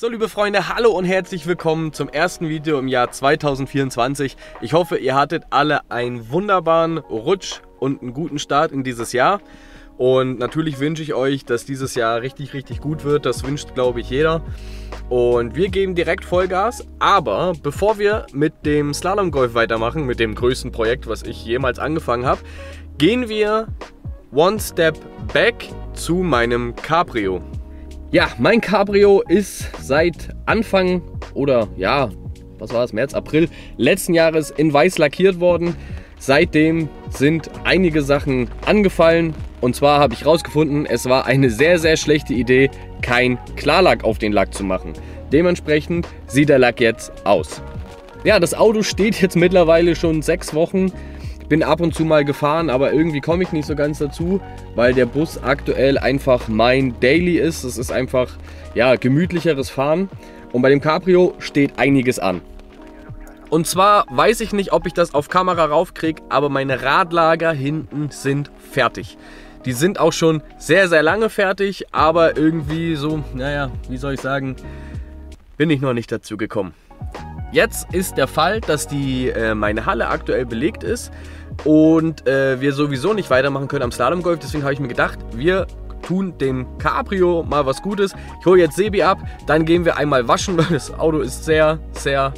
So, liebe Freunde, hallo und herzlich willkommen zum ersten Video im Jahr 2024. Ich hoffe, ihr hattet alle einen wunderbaren Rutsch und einen guten Start in dieses Jahr. Und natürlich wünsche ich euch, dass dieses Jahr richtig, richtig gut wird. Das wünscht, glaube ich, jeder. Und wir geben direkt Vollgas. Aber bevor wir mit dem Slalom Golf weitermachen, mit dem größten Projekt, was ich jemals angefangen habe, gehen wir one step back zu meinem Cabrio. Ja, mein Cabrio ist seit Anfang oder ja, was war es, März, April letzten Jahres in weiß lackiert worden. Seitdem sind einige Sachen angefallen. Und zwar habe ich herausgefunden, es war eine sehr, sehr schlechte Idee, kein Klarlack auf den Lack zu machen. Dementsprechend sieht der Lack jetzt aus. Ja, das Auto steht jetzt mittlerweile schon sechs Wochen. Bin ab und zu mal gefahren, aber irgendwie komme ich nicht so ganz dazu, weil der Bus aktuell einfach mein Daily ist. Es ist einfach ja, gemütlicheres Fahren. Und bei dem Cabrio steht einiges an. Und zwar weiß ich nicht, ob ich das auf Kamera raufkriege, aber meine Radlager hinten sind fertig. Die sind auch schon sehr, sehr lange fertig, aber irgendwie so, naja, wie soll ich sagen, bin ich noch nicht dazu gekommen. Jetzt ist der Fall, dass die, äh, meine Halle aktuell belegt ist und äh, wir sowieso nicht weitermachen können am Slalomgolf. Deswegen habe ich mir gedacht, wir tun dem Cabrio mal was Gutes. Ich hole jetzt Sebi ab, dann gehen wir einmal waschen, weil das Auto ist sehr, sehr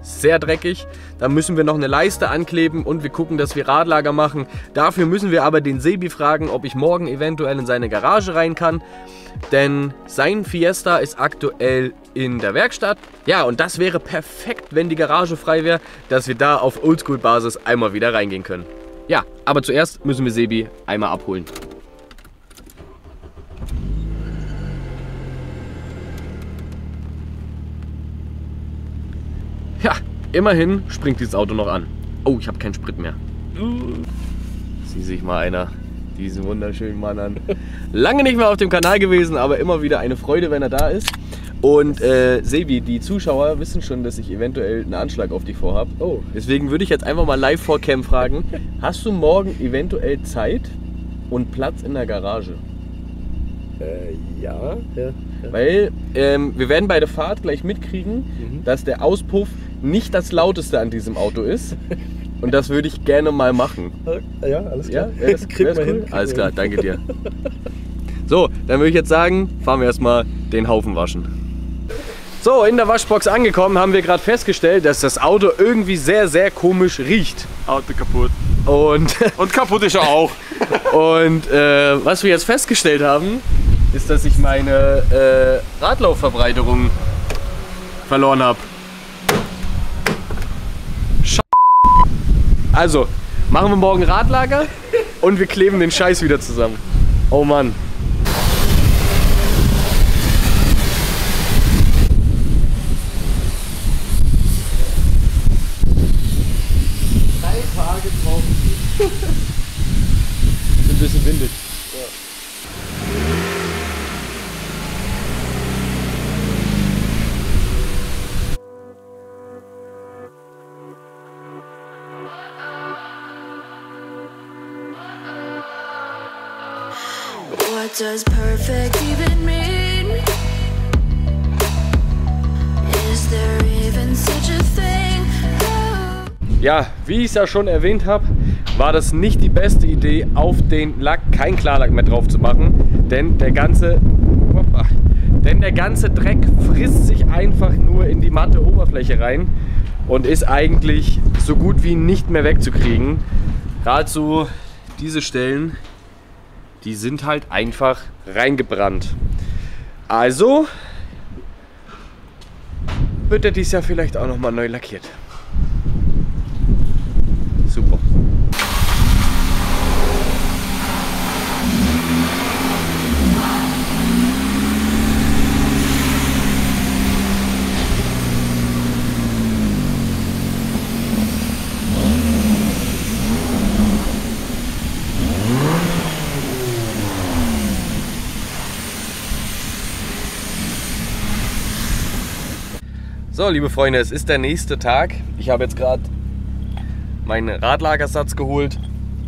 sehr dreckig. Da müssen wir noch eine Leiste ankleben und wir gucken, dass wir Radlager machen. Dafür müssen wir aber den Sebi fragen, ob ich morgen eventuell in seine Garage rein kann. Denn sein Fiesta ist aktuell in der Werkstatt. Ja, und das wäre perfekt, wenn die Garage frei wäre, dass wir da auf Oldschool-Basis einmal wieder reingehen können. Ja, aber zuerst müssen wir Sebi einmal abholen. Ja, immerhin springt dieses Auto noch an. Oh, ich habe keinen Sprit mehr. Sieh sich mal einer diesen wunderschönen Mann an. Lange nicht mehr auf dem Kanal gewesen, aber immer wieder eine Freude, wenn er da ist. Und äh, Sebi, die Zuschauer wissen schon, dass ich eventuell einen Anschlag auf dich vorhabe. Oh. Deswegen würde ich jetzt einfach mal live vor Cam fragen, hast du morgen eventuell Zeit und Platz in der Garage? Äh, ja, ja. Weil ähm, wir werden bei der Fahrt gleich mitkriegen, Mhm. dass der Auspuff nicht das lauteste an diesem Auto ist. Und das würde ich gerne mal machen. Ja, alles Ja, klar. wäre das, Kriegt wär das man cool? hin, Alles klar, danke dir. So, dann würde ich jetzt sagen, fahren wir erstmal den Haufen waschen. So, in der Waschbox angekommen, haben wir gerade festgestellt, dass das Auto irgendwie sehr, sehr komisch riecht. Auto kaputt. Und, Und kaputt ist er auch. und äh, was wir jetzt festgestellt haben, ist, dass ich meine äh, Radlaufverbreiterung verloren habe. Also, machen wir morgen Radlager und wir kleben den Scheiß wieder zusammen. Oh Mann. What does perfect even mean? Is there even such a thing? Oh. Ja, wie ich es ja schon erwähnt habe, war das nicht die beste Idee, auf den Lack kein Klarlack mehr drauf zu machen, denn der ganze, Hoppa. denn der ganze Dreck frisst sich einfach nur in die matte Oberfläche rein und ist eigentlich so gut wie nicht mehr wegzukriegen. Gerade so diese Stellen, die sind halt einfach reingebrannt. Also wird er dies Jahr vielleicht auch noch mal neu lackiert. So, liebe Freunde, es ist der nächste Tag. Ich habe jetzt gerade meinen Radlagersatz geholt.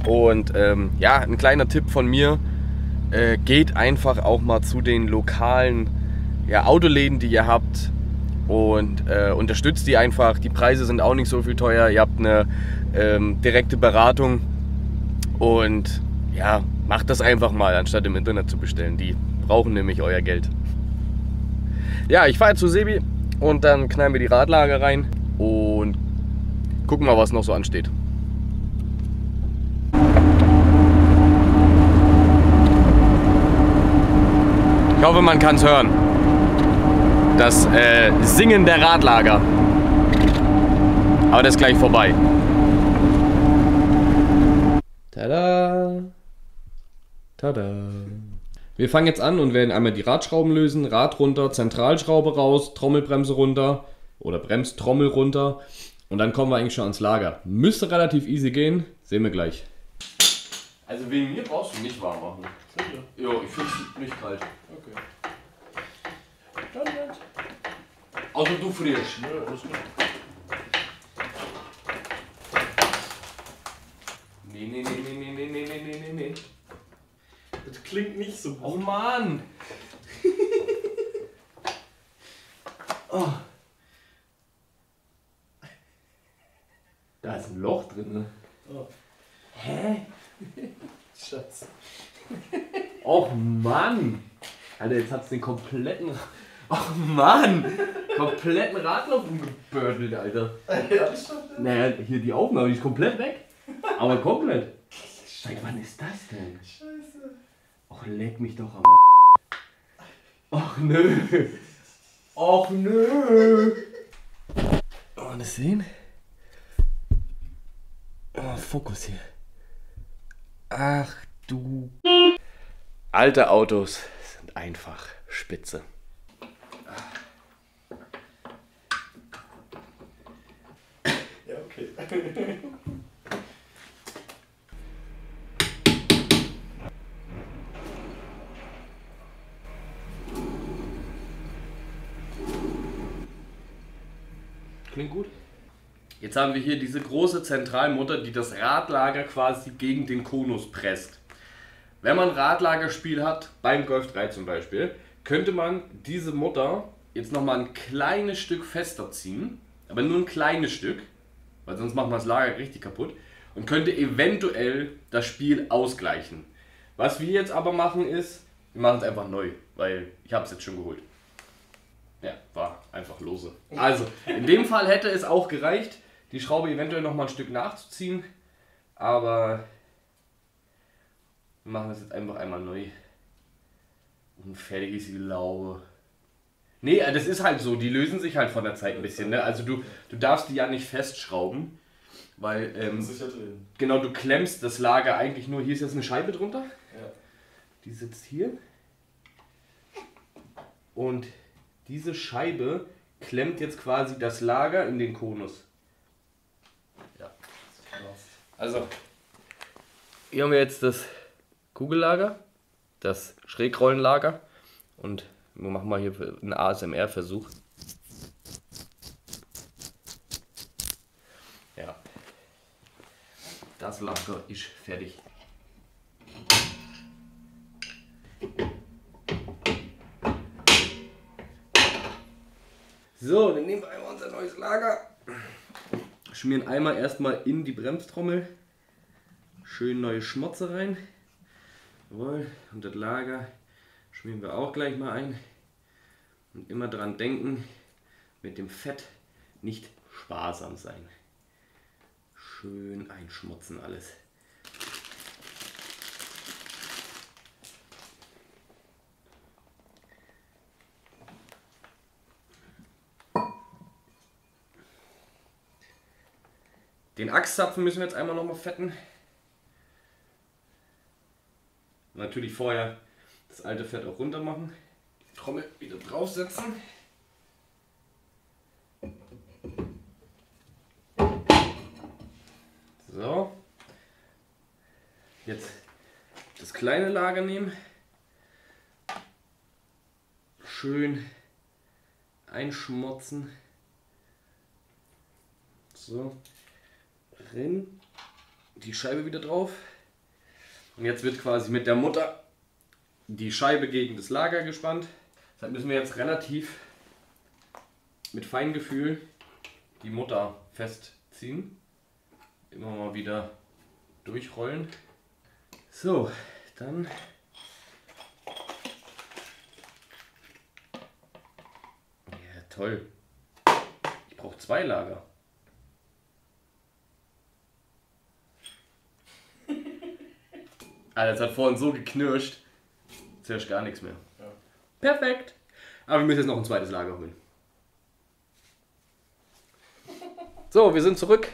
Und ähm, ja, ein kleiner Tipp von mir. Äh, geht einfach auch mal zu den lokalen ja, Autoläden, die ihr habt und äh, unterstützt die einfach. Die Preise sind auch nicht so viel teuer. Ihr habt eine ähm, direkte Beratung und ja, macht das einfach mal, anstatt im Internet zu bestellen. Die brauchen nämlich euer Geld. Ja, ich fahre zu Sebi und dann knallen wir die Radlager rein und gucken mal, was noch so ansteht. Ich hoffe, man kann es hören. Das äh, Singen der Radlager. Aber das ist gleich vorbei. Tada! Tada! Wir fangen jetzt an und werden einmal die Radschrauben lösen. Rad runter, Zentralschraube raus, Trommelbremse runter oder Bremstrommel runter. Und dann kommen wir eigentlich schon ans Lager. Müsste relativ easy gehen. Sehen wir gleich. Also wegen mir brauchst du nicht warm machen. Jo, ich finde es nicht kalt. Okay. Außer du frierst. Ja, alles gut. Och Mann! Alter, jetzt hat's den kompletten. Och Mann! kompletten Radlauf umgebördelt, Alter. Ja. Naja, hier die Aufnahme, die ist komplett weg. Aber komplett. Seit wann ist das denn? Scheiße. Och, leck mich doch am Och nö. Och nö. Oh, das sehen? Oh, Fokus hier. Ach du. Alte Autos sind einfach spitze. Ja, okay. Klingt gut. Jetzt haben wir hier diese große Zentralmutter, die das Radlager quasi gegen den Konus presst. Wenn man Radlagerspiel hat, beim Golf 3 zum Beispiel, könnte man diese Mutter jetzt nochmal ein kleines Stück fester ziehen, aber nur ein kleines Stück, weil sonst macht man das Lager richtig kaputt und könnte eventuell das Spiel ausgleichen. Was wir jetzt aber machen ist, wir machen es einfach neu, weil ich habe es jetzt schon geholt. Ja, war einfach lose. Also, in dem Fall hätte es auch gereicht, die Schraube eventuell noch mal ein Stück nachzuziehen, aber wir machen das jetzt einfach einmal neu. Und fertig ist die Laube. Nee, das ist halt so, die lösen sich halt von der Zeit ein bisschen. Ne? Also du, du darfst die ja nicht festschrauben, weil ähm, Sicher drin. genau du klemmst das Lager eigentlich nur. Hier ist jetzt eine Scheibe drunter. Ja. Die sitzt hier. Und diese Scheibe klemmt jetzt quasi das Lager in den Konus. Ja. Also, hier haben wir jetzt das Kugellager, das Schrägrollenlager und wir machen mal hier einen ASMR-Versuch. Ja. Das Lager ist fertig. So, dann nehmen wir einmal unser neues Lager. Schmieren einmal erstmal in die Bremstrommel. Schön neue Schmotze rein. Jawohl, und das Lager schmieren wir auch gleich mal ein. Und immer dran denken, mit dem Fett nicht sparsam sein. Schön einschmutzen alles. Den Achszapfen müssen wir jetzt einmal nochmal fetten. Natürlich vorher das alte Fett auch runter machen. Die Trommel wieder draufsetzen. So. Jetzt das kleine Lager nehmen. Schön einschmotzen. So. Drin. Die Scheibe wieder drauf. Und jetzt wird quasi mit der Mutter die Scheibe gegen das Lager gespannt. Deshalb müssen wir jetzt relativ mit Feingefühl die Mutter festziehen. Immer mal wieder durchrollen. So, dann Ja, toll. Ich brauche zwei Lager. Alter, das hat vorhin so geknirscht. Jetzt hörst du gar nichts mehr. Perfekt. Aber wir müssen jetzt noch ein zweites Lager holen. So, wir sind zurück.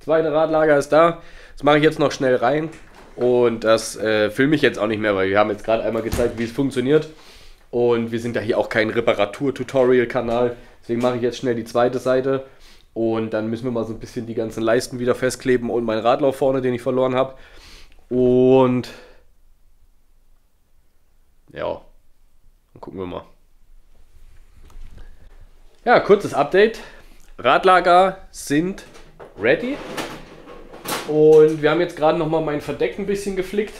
Zweite Radlager ist da. Das mache ich jetzt noch schnell rein. Und das äh, filme ich jetzt auch nicht mehr, weil wir haben jetzt gerade einmal gezeigt, wie es funktioniert. Und wir sind ja hier auch kein Reparatur-Tutorial-Kanal. Deswegen mache ich jetzt schnell die zweite Seite. Und dann müssen wir mal so ein bisschen die ganzen Leisten wieder festkleben und meinen Radlauf vorne, den ich verloren habe. Und ja, dann gucken wir mal. Ja, kurzes Update. Radlager sind ready. Und wir haben jetzt gerade nochmal mein Verdeck ein bisschen geflickt.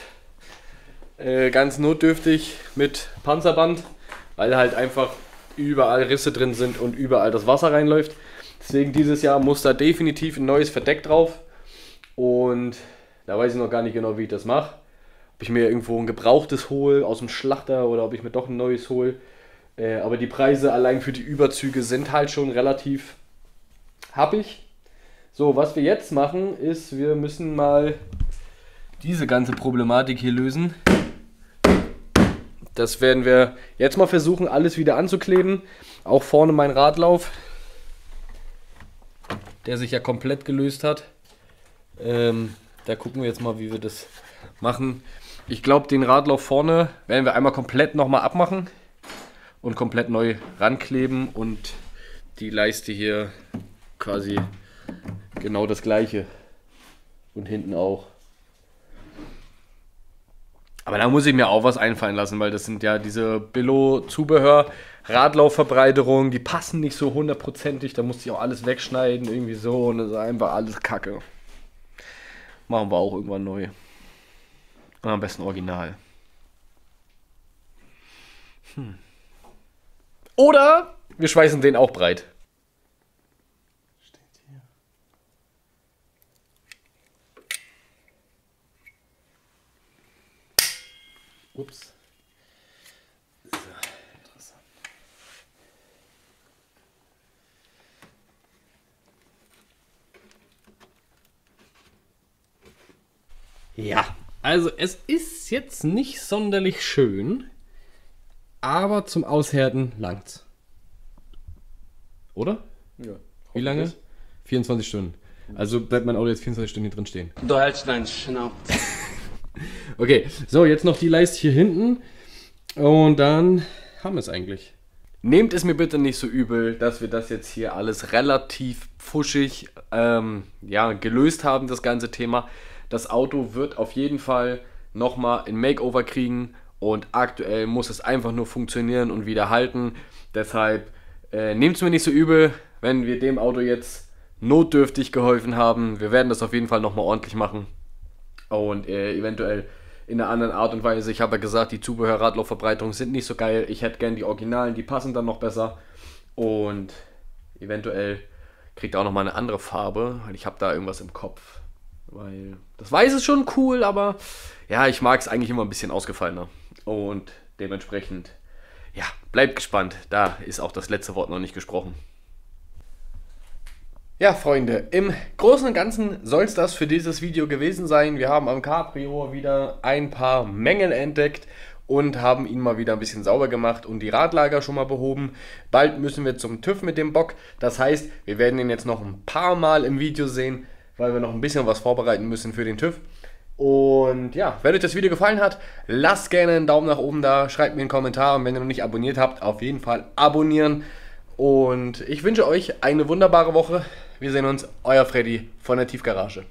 Äh, ganz notdürftig mit Panzerband, weil halt einfach überall Risse drin sind und überall das Wasser reinläuft. Deswegen dieses Jahr muss da definitiv ein neues Verdeck drauf. Und da weiß ich noch gar nicht genau, wie ich das mache. Ob ich mir irgendwo ein gebrauchtes hole aus dem Schlachter oder ob ich mir doch ein neues hole. Äh, aber die Preise allein für die Überzüge sind halt schon relativ happig. So, was wir jetzt machen, ist, wir müssen mal diese ganze Problematik hier lösen. Das werden wir jetzt mal versuchen, alles wieder anzukleben. Auch vorne mein Radlauf, der sich ja komplett gelöst hat. Ähm, da gucken wir jetzt mal, wie wir das machen. Ich glaube, den Radlauf vorne werden wir einmal komplett nochmal abmachen und komplett neu rankleben und die Leiste hier quasi genau das gleiche. Und hinten auch. Aber da muss ich mir auch was einfallen lassen, weil das sind ja diese Billo-Zubehör, Radlaufverbreiterungen, die passen nicht so hundertprozentig. Da musste ich auch alles wegschneiden, irgendwie so. Und das ist einfach alles Kacke. Machen wir auch irgendwann neu. Und am besten original. Hm. Oder wir schweißen den auch breit. Ja, also es ist jetzt nicht sonderlich schön, aber zum Aushärten langt's. Oder? Ja. Wie lange? 24 Stunden. Also bleibt mein Auto jetzt 24 Stunden hier drin stehen. Du hältst deinen Schnauz. Okay, so, jetzt noch die Leiste hier hinten. Und dann haben wir es eigentlich. Nehmt es mir bitte nicht so übel, dass wir das jetzt hier alles relativ pfuschig ähm, ja, gelöst haben, das ganze Thema. Das Auto wird auf jeden Fall nochmal ein Makeover kriegen und aktuell muss es einfach nur funktionieren und wieder halten. Deshalb äh, nehmt es mir nicht so übel, wenn wir dem Auto jetzt notdürftig geholfen haben. Wir werden das auf jeden Fall nochmal ordentlich machen und äh, eventuell in einer anderen Art und Weise. Ich habe ja gesagt, die Zubehör-Radlaufverbreiterungen sind nicht so geil. Ich hätte gern die Originalen, die passen dann noch besser. Und eventuell kriegt er auch nochmal eine andere Farbe, weil ich habe da irgendwas im Kopf. Weil das Weiß ist schon cool, aber ja, ich mag es eigentlich immer ein bisschen ausgefallener. Und dementsprechend, ja, bleibt gespannt. Da ist auch das letzte Wort noch nicht gesprochen. Ja, Freunde, im Großen und Ganzen soll es das für dieses Video gewesen sein. Wir haben am Cabrio wieder ein paar Mängel entdeckt und haben ihn mal wieder ein bisschen sauber gemacht und die Radlager schon mal behoben. Bald müssen wir zum TÜV mit dem Bock. Das heißt, wir werden ihn jetzt noch ein paar Mal im Video sehen, weil wir noch ein bisschen was vorbereiten müssen für den TÜV. Und ja, wenn euch das Video gefallen hat, lasst gerne einen Daumen nach oben da, schreibt mir einen Kommentar und wenn ihr noch nicht abonniert habt, auf jeden Fall abonnieren. Und ich wünsche euch eine wunderbare Woche. Wir sehen uns, euer Freddy von der Tiefgarage.